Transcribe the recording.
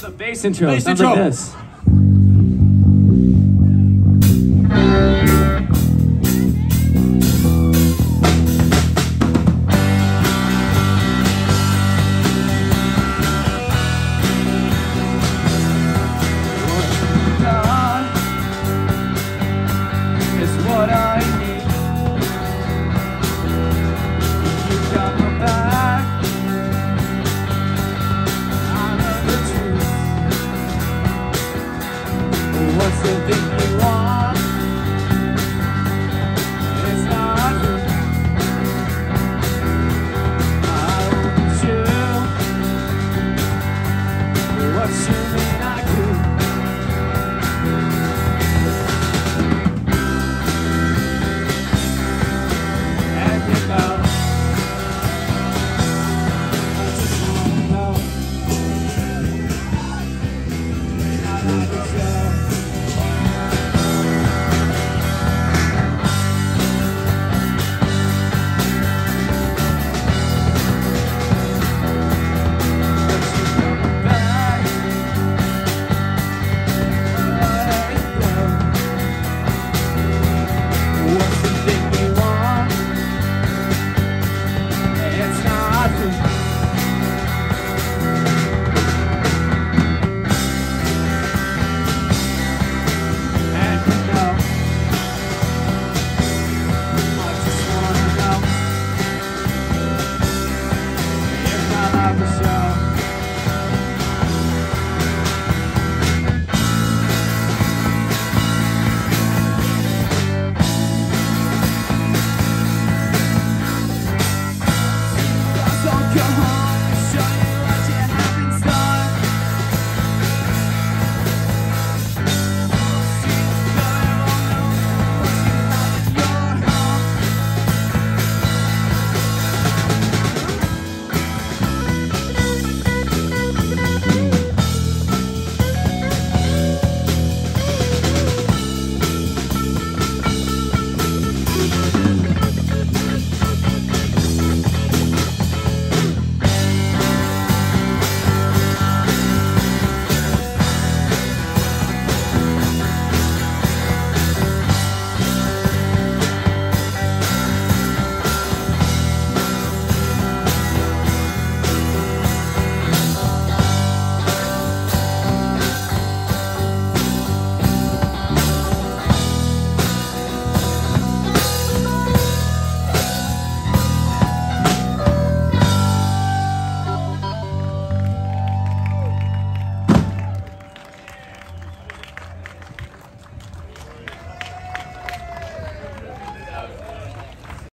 The bass intro Bass intro. like this.